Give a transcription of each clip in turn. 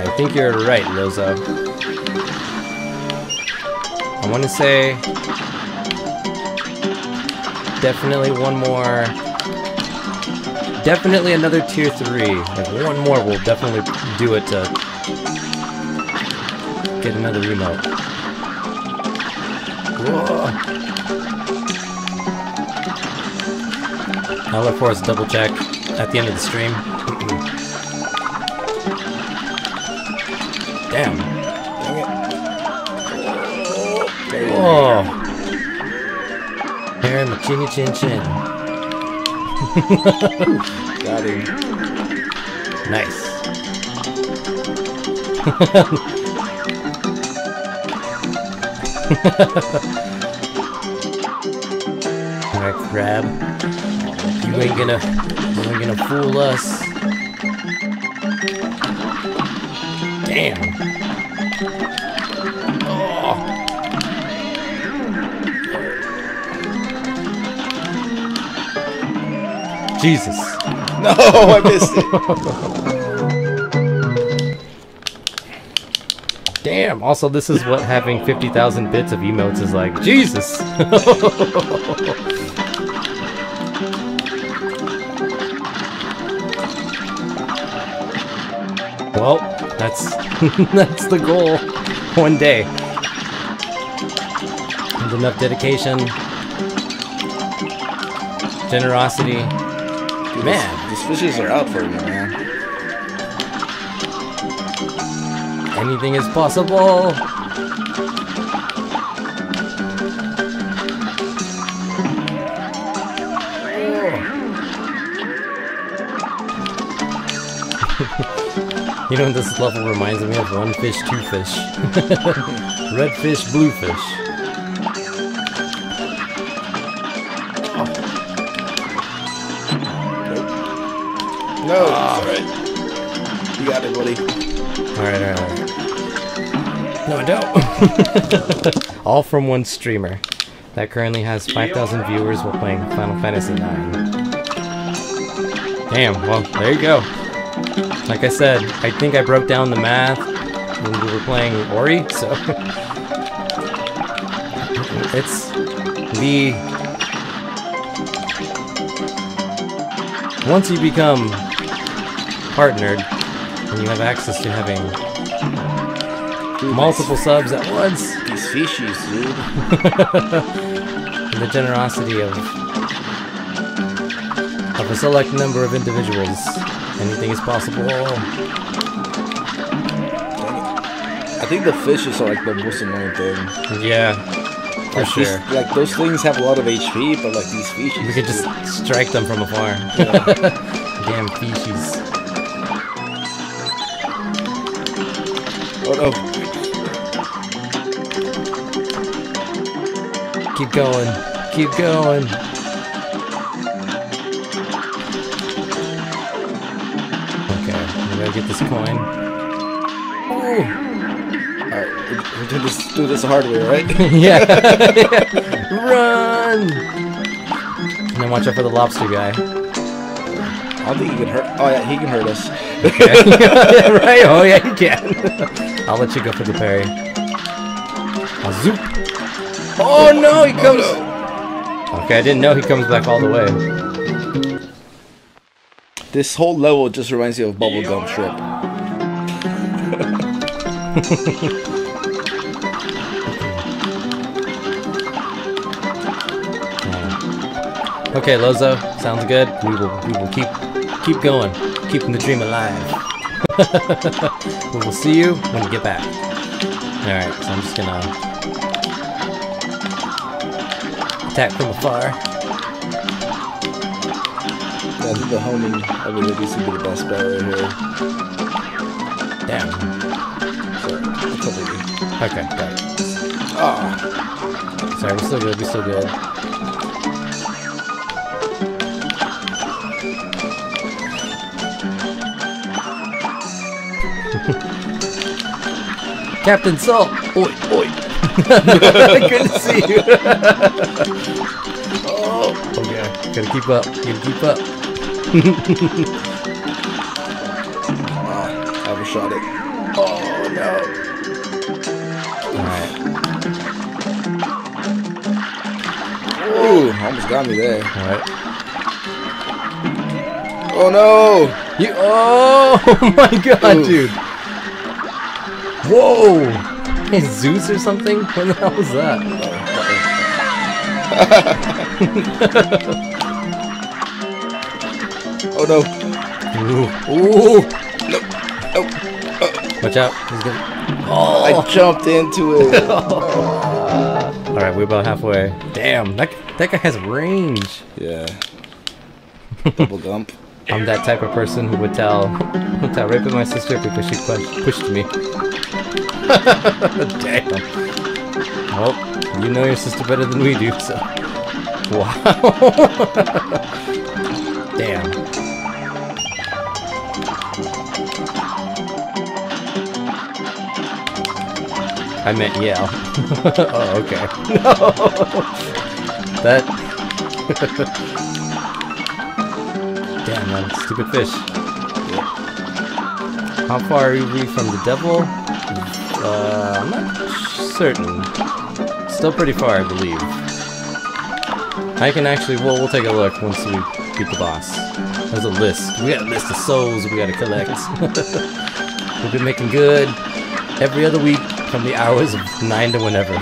I think you're right, Lozo. I want to say definitely one more. Definitely another tier three. Like one more will definitely do it to get another remote. Whoa. I'll look for us double check at the end of the stream. Damn. Oh. Hair chinny chin chin. Got him. Nice. Alright, crab. You ain't gonna you ain't gonna fool us. Damn. Oh. Jesus. No, I missed it. Damn. Also, this is what having 50,000 bits of emotes is like. Jesus. well, that's that's the goal. One day. With enough dedication, generosity. Man, These fishes are out for me, man. anything is possible. You know, this level reminds me of one fish, two fish. Red fish, blue fish. No, ah. it's alright. You got it, buddy. Alright, alright, alright. No, I don't. All from one streamer that currently has 5,000 viewers while playing Final Fantasy IX. Damn, well, there you go. Like I said, I think I broke down the math when we were playing Ori, so. it's the. Once you become partnered, and you have access to having multiple subs at once, These fishies, dude. the generosity of of a select number of individuals. Anything is possible. I think the fishes are like the most annoying thing. Yeah, for Like, sure. these- like those things have a lot of HP, but like these fishes. We could just strike them from afar. Damn fishes. Oh no. Keep going. Keep going. Get this coin. Ooh. Alright, we're, doing this, do this the hard way, right? yeah. Run! And then watch out for the lobster guy. I don't think he can hurt. Oh yeah, he can hurt us. yeah, right? Oh, yeah, he can. I'll let you go for the parry. I'll zoop. Oh, no, he comes. Oh, okay, I didn't know he comes back all the way. This whole level just reminds me of Bubba Gump Shrimp. Okay, Lozo, sounds good. We will, we will keep, keep going, keeping the dream alive. we will see you when we get back. All right, so I'm just gonna attack from afar. Yeah, I think the homing seems to be the best bet right here. Damn. So. Okay, got it. Ah, Sorry, we're still good. We're still good. Captain Salt! Oi, oi! I couldn't see you! oh, okay. Gotta keep up. Gotta keep up. ah, I have a shot it. Oh no. Alright. Ooh, almost got me there. Alright. Oh no! You Oh my god, Oof. dude. Whoa! Hey, Zeus or something? What the hell was that? No! Ooh. Ooh. Oh, Watch out. He's gonna... Oh. I Oh! jumped into it. Alright, we're about halfway. Damn, that, that guy has range. yeah. Double gump. I'm that type of person who would tell would tell rape my sister because she pushed, pushed me. Damn. Well, you know your sister better than we do, so. Wow. Damn. I meant yell. oh, okay. No. That. Damn, man, stupid fish. How far are we from the devil? Uh, I'm not certain. Still pretty far, I believe. I can actually, well, we'll take a look once we beat the boss. There's a list. We got a list of souls we gotta collect. We've been making good every other week from the hours of 9 to whenever.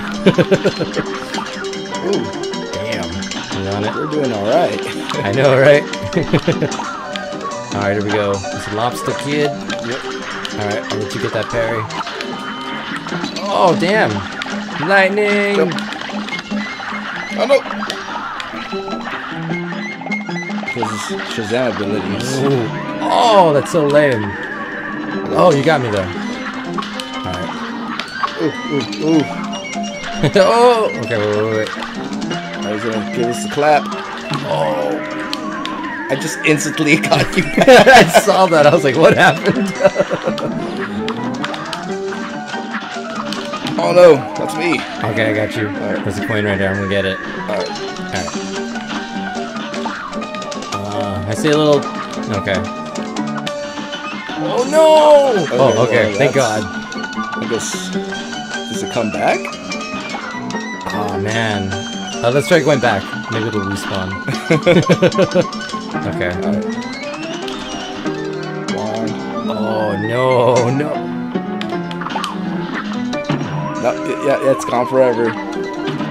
Ooh, Damn. You on it? we're doing alright. I know, right? Alright, here we go. It's a lobster kid. Yep. Alright, I'll let you get that parry. Oh, damn! Lightning! Oh no! Shazam abilities. Ooh. Oh, that's so lame. Oh, you got me there. Ooh, ooh, ooh. oh! Okay, wait, wait, wait. I was gonna give us a clap. Oh! I just instantly got you back. I saw that. I was like, what happened? Oh no, that's me. okay, I got you. There's a coin right there. I'm gonna get it. Alright. Alright. Uh, I see a little. Okay. Oh no! Oh, okay. well, Thank God. I guess. It come back? Oh man. Uh, let's try going back. Maybe it'll respawn. okay. Oh no, no. No, yeah, yeah, it's gone forever.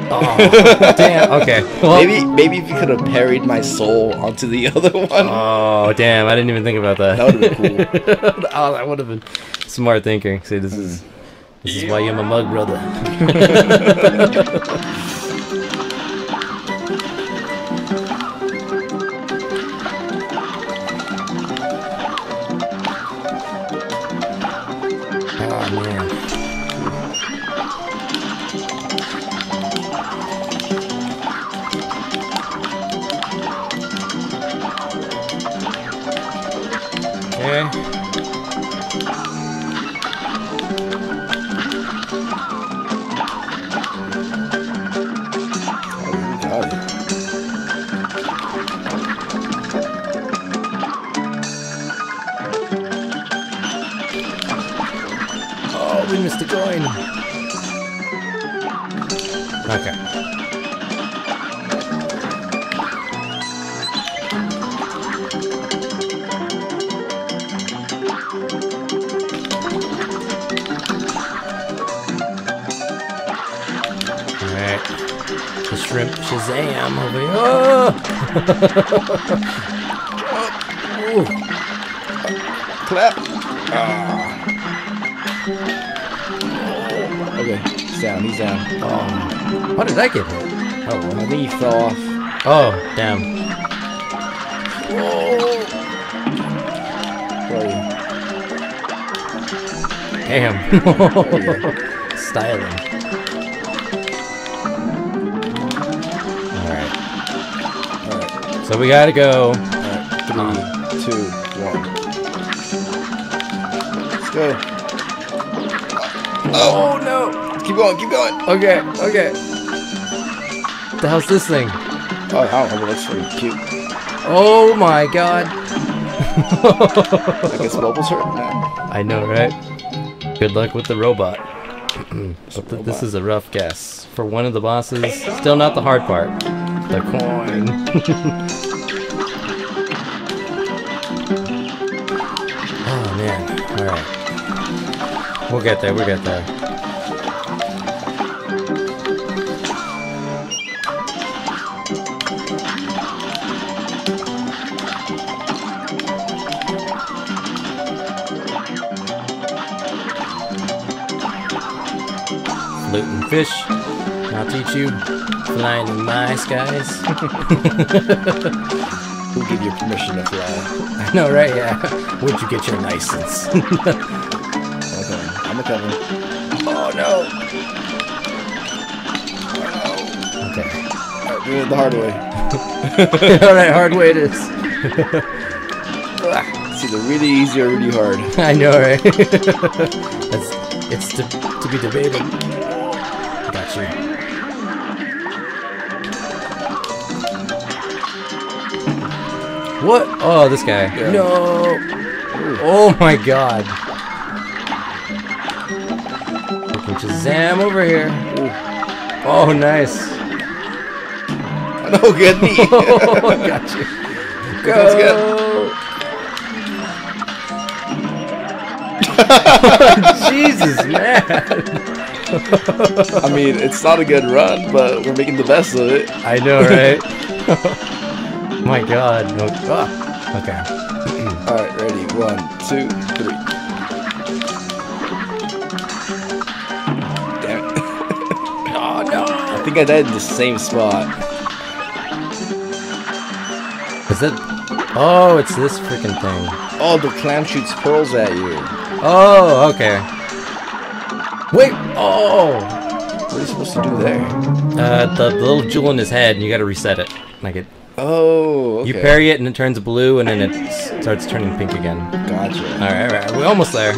Oh, damn. Okay. Well, Maybe, maybe if you could have parried my soul onto the other one. Oh damn! I didn't even think about that. That would've been cool. oh, that would have been smart thinking. See, this is this is why you're my mug brother. oh man. Okay. Oh! Clap. Ah. Okay, he's down. He's down. Oh. How did I get hit? Oh, I well. think he fell off. oh damn. Damn. Styling. So we gotta go. alright. Three, two, one. Let's go. Oh no! Keep going, keep going. Okay, okay. The hell's this thing? Oh, wow, that looks pretty cute. Oh my god. I guess Bubble's hurt now. I know, right? Good luck with the robot. Th- this is a rough guess. For one of the bosses, still not the hard part. The coin. We'll get there, we'll get there. And fish. I'll teach you flying in my skies. Who give you permission to fly? I know, right? Yeah. Where'd you get your license? Okay, I'm oh, oh no. Okay. Alright, doing it the hard way. All right, hard way it is. It's either really easy or really hard. I know, right? That's, it's to, to be debated. Got you. What? Oh, this guy. Yeah. No. Ooh. Oh my god. Looking Zam over here. Oh, nice. No, get me. Oh, got you. Let's Go. Jesus, man. I mean, it's not a good run, but we're making the best of it. I know, right? my god. No. ah, Okay. Alright, ready. One, two, three. Think I died in the same spot. Is it? Oh, it's this freaking thing. Oh, the clam shoots pearls at you. Oh, okay. Wait. Oh. What are you supposed to do there? Uh, the, the little jewel in his head, and you gotta reset it. Like it. Oh, okay. You parry it, and it turns blue, and then it starts turning pink again. Gotcha. All right, all right. We're almost there.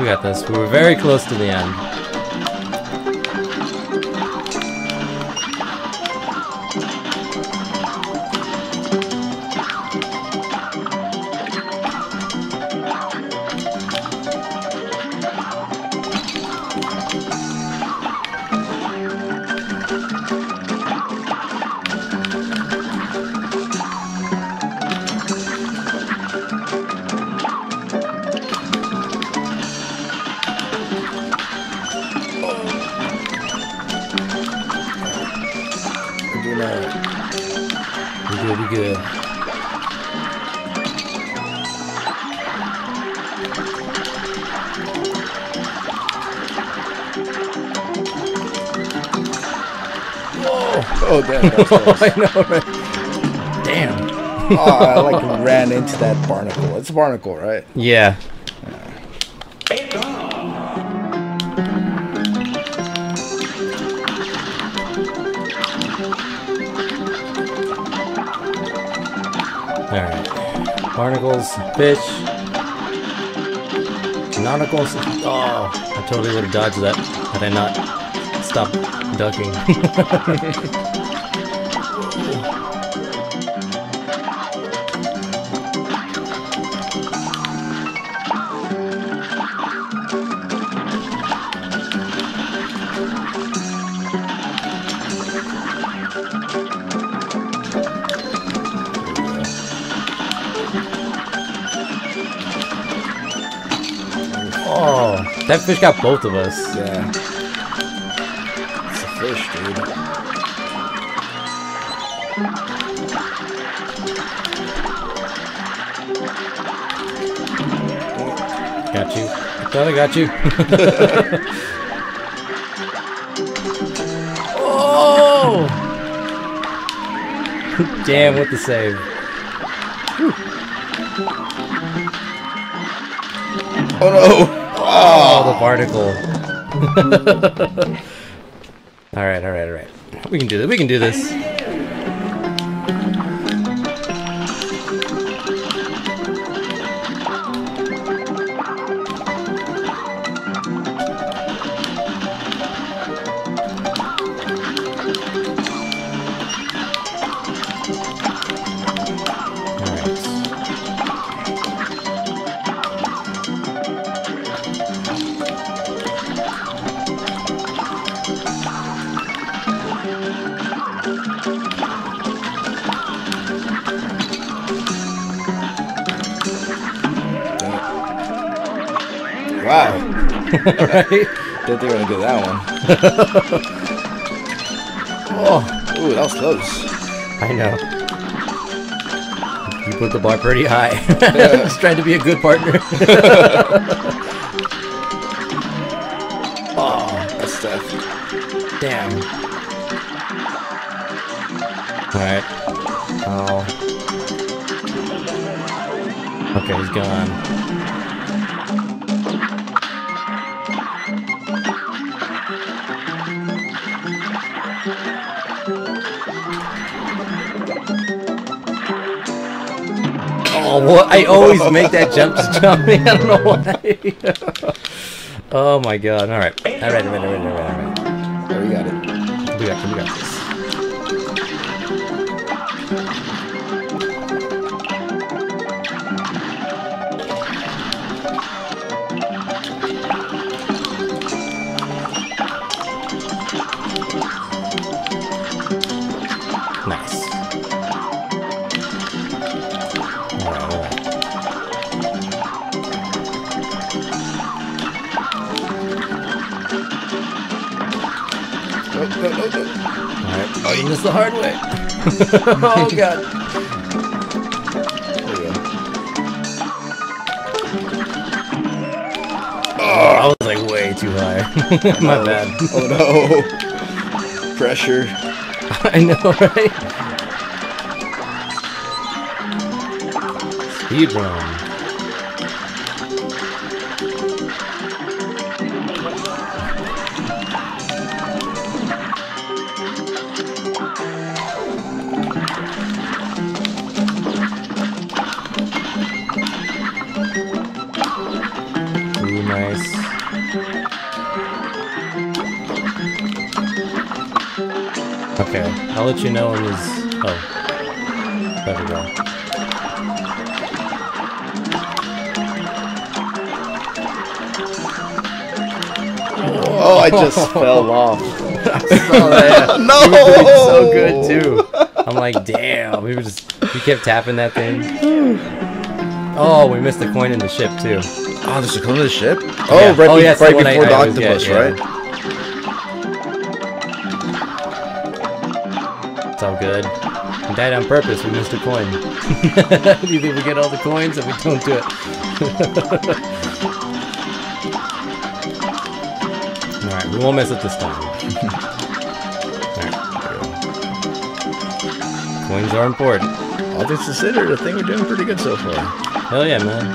We got this. We were very close to the end. Oh, damn. I know, right? Damn. oh, I like ran into that barnacle. It's a barnacle, right? Yeah. Alright. Barnacles, fish. Nauticals. Oh, I totally would have dodged that had I not stopped ducking. oh, that fish got both of us. Yeah. Fish, dude. Got you. I thought I got you. oh! Damn, what the save. Oh no! Oh, the barnacle. alright, alright, alright. We can do this. We can do this. Wow. right? Didn't think we were gonna get that one. Oh, Ooh, that was close. I know. You put the bar pretty high. Just trying to be a good partner. oh, That's tough. damn. Alright. Oh. Okay, he's gone. Oh, what? I always make that jump to jumping. I don't know why. oh my god. Alright. Alright, alright, alright, alright, alright. There, we got it. We got, it, we got this. Oh, the hard way. oh god. Go. Oh, I was like way too high. My oh, bad. Oh no. Pressure. I know, right? Speed run. I'll let you know when he's. Oh, there we go. Oh, I just fell off. No! You were doing so good too. I'm like, damn. We were just we kept tapping that thing. Oh, we missed the coin in the ship too. Oh, there's a coin in the ship? Oh, Yeah. right, Oh, yeah, right before I the always get, octopus, yeah. right? It's all good. We died on purpose. We missed a coin. We think we get all the coins if we don't do it. Alright, we won't mess it this time. Alright. Coins are important. All things considered, I think we're doing pretty good so far. Hell yeah, man.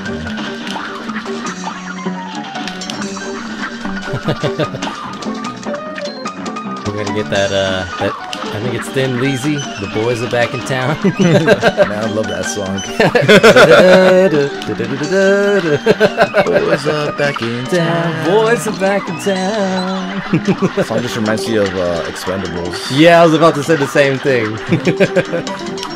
We're gonna get that, uh, that, I think it's Thin Lizzy. The boys are back in town. Man, I love that song. Boys are back in Town, boys are back in town. That song just reminds me of uh, Expendables. yeah, I was about to say the same thing.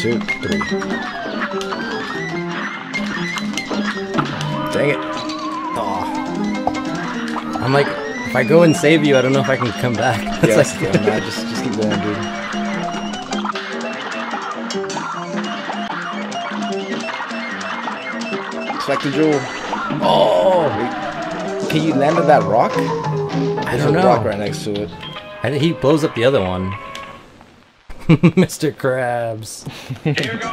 two, three. Dang it. Oh, I'm like, if I go and save you, I don't know if I can come back. Yes, like, yeah, nah, just, just keep going, dude. Select the jewel. oh, Can you land on that rock? I There's don't a rock right next to it. I think he blows up the other one. Mr. Krabs. Here goes.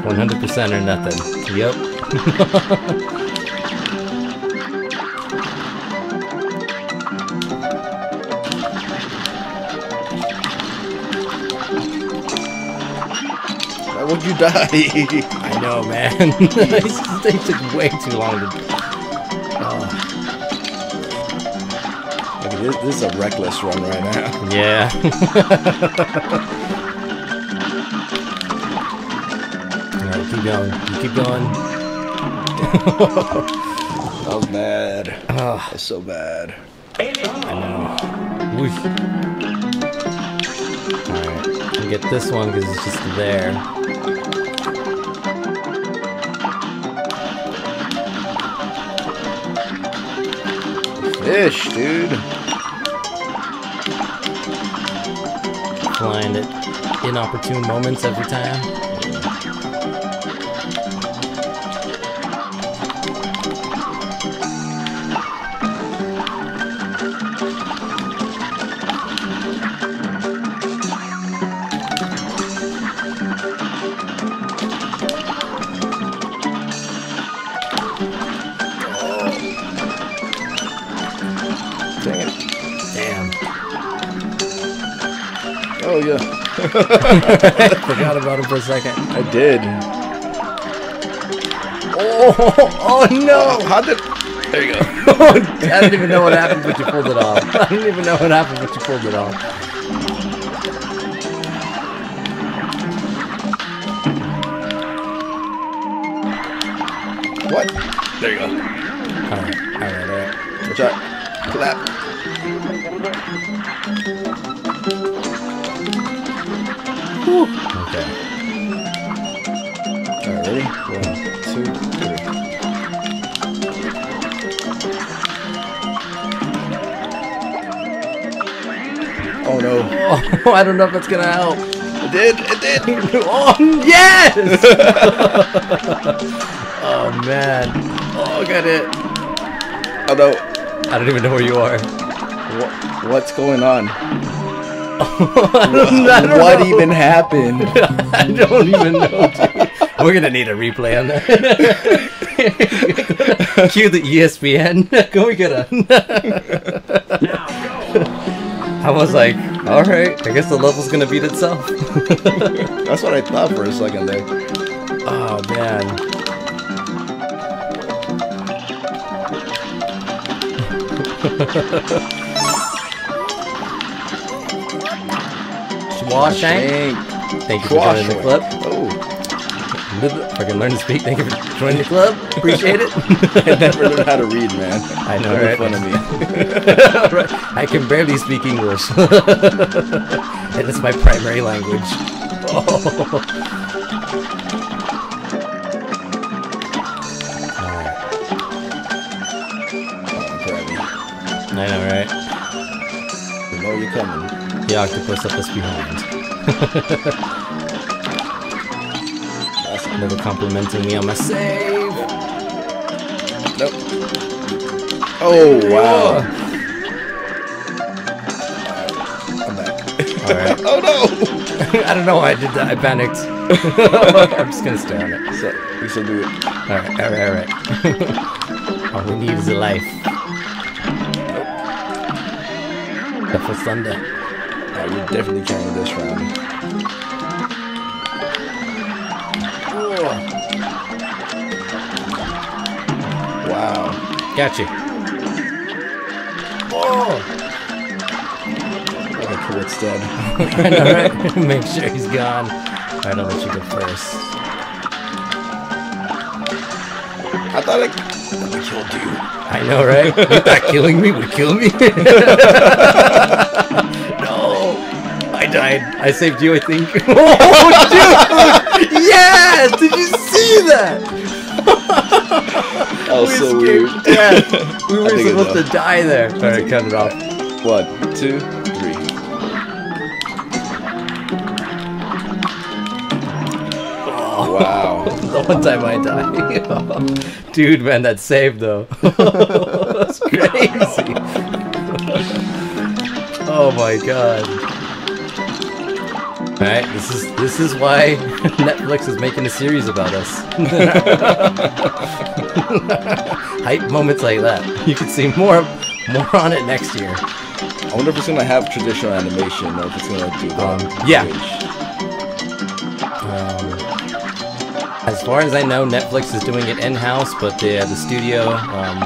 100% or nothing. Yep. Why would you die? I know, man. they took way too long to. This, this is a reckless run right now. yeah. Alright, keep going. You keep going. That was bad. Oh, That's so bad. I know. Whoosh. Alright, we'll get this one because it's just there. Fish, dude. At inopportune moments every time. Oh, yeah. Forgot about him for a second. I did. Oh, oh no! How did... There you go. I don't even know what happened, but you pulled it off. I don't even know what happened, but you pulled it off. What? There you go. Alright, alright, alright. Watch out. Clap. Oh no. Oh, I don't know if that's gonna help. It did! It did! Oh, yes! oh, man. Oh, got it. Oh no. I don't even know where you are. What, what's going on? I don't, I don't what know. even happened? I don't even know, dude. We're gonna need a replay on that. Cue the ESPN. Can we get a? I was like, all right. I guess the level's gonna beat itself. That's what I thought for a second there. oh man. Shawshank. Thank you for joining the clip. Oh, If I can learn to speak, thank you for joining the club. Appreciate it. I never learned how to read, man. I know, Don't right? fun of me. Right. I can barely speak English. and it's my primary language. Oh. Oh. I know, right? You know you're coming. The octopus left us behind. Never complimenting me on my save. Nope. Oh, wow. I'm back. Alright. oh, no! I don't know why I did that. I panicked. I'm just gonna stare on it. So, we still do it. Alright, alright, alright. All we need is a life. Except for Thunder. Oh, you're definitely carrying this round. Wow. Got you. Oh! Like a quit's dead. I know, right? Make sure he's gone. Alright, I'll let you go first. I thought I, I thought I killed you. I know, right? You thought killing me would kill me? no! I died. I saved you, I think. oh, dude! Yes! Did you see that? That was we so weird. death. We were supposed to die there. Alright, cut it off. One, two, three. Wow. The one time I died. Dude, man, that saved though. That's crazy. oh my god. Alright, this is this is why Netflix is making a series about us. Hype moments like that. You can see more more on it next year. I wonder if it's gonna have traditional animation or if it's gonna do the Um, yeah. Um, as far as I know, Netflix is doing it in-house, but the the studio, um,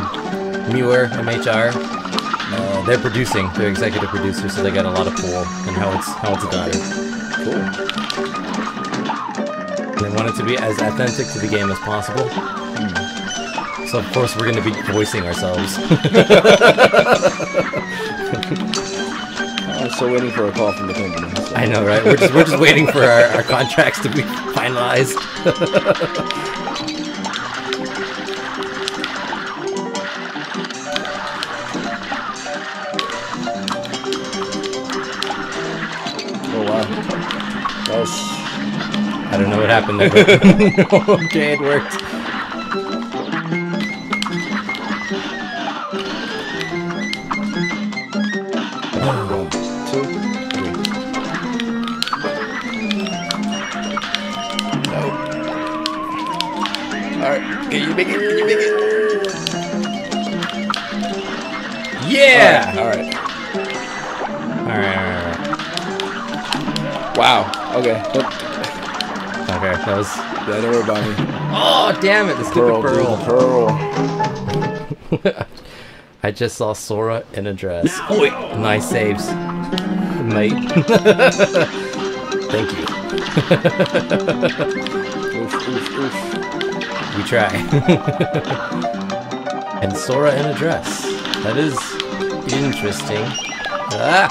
Muir MDHR, uh, they're producing. They're executive producers, so they got a lot of pull in how it's how it's done. Cool. They want it to be as authentic to the game as possible. So of course we're going to be voicing ourselves. I'm still waiting for a call from the company. so- I know, right? We're just we're just waiting for our, our contracts to be finalized. Close. I don't know what happened there. But okay, it worked. One, two, three. Oh. Nope. Alright, can you make it? Can you make it? Yeah! Alright. Alright, Okay. Okay, that was. yeah, don't worry about me. Oh, damn it! The Pearl, stupid dude, pearl. pearl. I just saw Sora in a dress. Oi! Nice saves, mate. Thank you. Oof, oof, oof. We try. and Sora in a dress. That is interesting. Ah!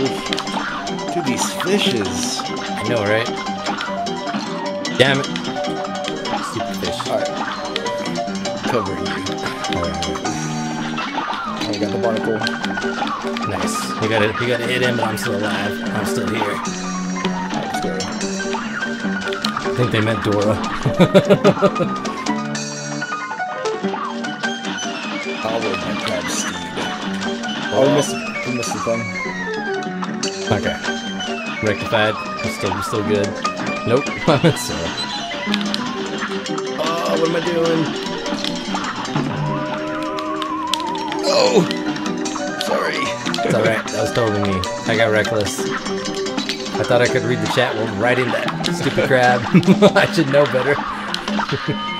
Oof. Dude, these fishes. I know, right? Damn it. Stupid fish. Alright. Covering you. Alright, I got the barnacle. Nice. We gotta, we gotta hit him, but I'm still alive. I'm still here. I think they meant Dora. I'll roll my crab steed. Oh, oh we missed, we missed the thing. Okay. Rectified. I'm still, I'm still good. Nope. In Sora. Oh, what am I doing? Oh! Sorry. It's alright. That was totally me. I got reckless. I thought I could read the chat while riding that stupid crab. I should know better.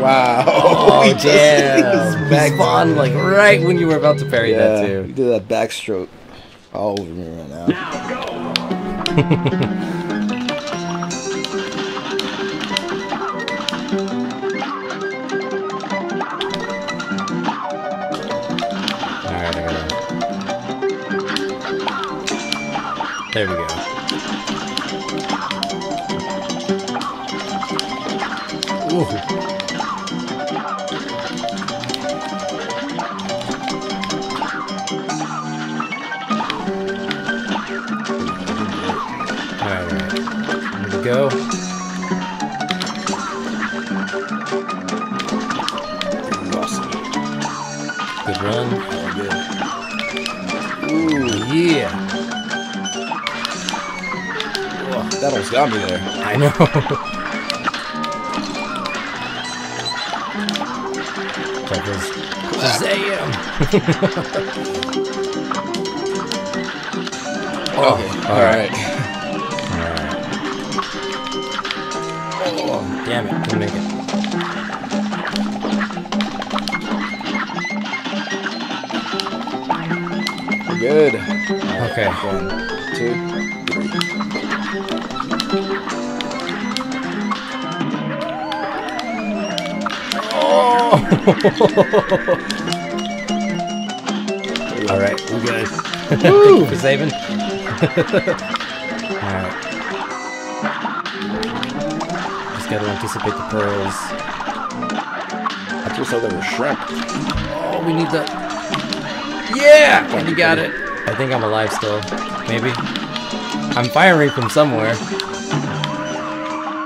Wow. Oh, He just- damn. he's back He spawned like right when you were about to parry that Yeah, too. you did that backstroke all over me right now. Alright, I gotta. There we go. Ooh. Alright. Here we go. Awesome. Good run. Oh, good. Ooh, yeah. Oh, that almost got me there. I know. that was Shazam! Oh, alright. Oh, damn it, couldn't make it. We're good. Okay. One, two, three. Alright, we're good. Thank you for saving. Alright. Just gotta anticipate the pearls. I just thought they were shrimp. Oh, we need the. Yeah! And you got it. I think I'm alive still. Maybe. I'm firing from somewhere.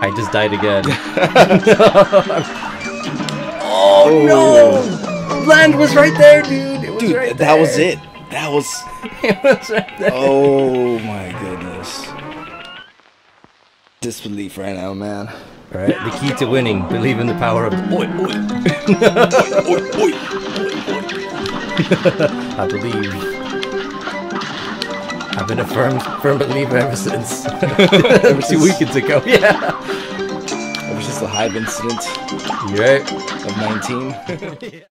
I just died again. Oh, oh no! Land was right there, dude. It was Dude, right that was it. That was. it was right there. Oh my goodness. Disbelief right now, man. Right, the key to winning: believe in the power of. Oi, oi. oi, oi, oi, oi. I believe. I've been a firm, firm believer ever since. Two since- weekends ago. Yeah. It was just a hive incident You right? of 19.